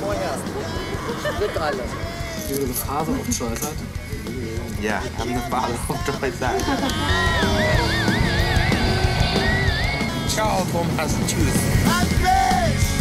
Vorher. Mit alle. Wie du eine Phase auf Choice hat. Ja, haben eine Phase auf Choice hat. Ciao, Thomas. Tschüss. I'm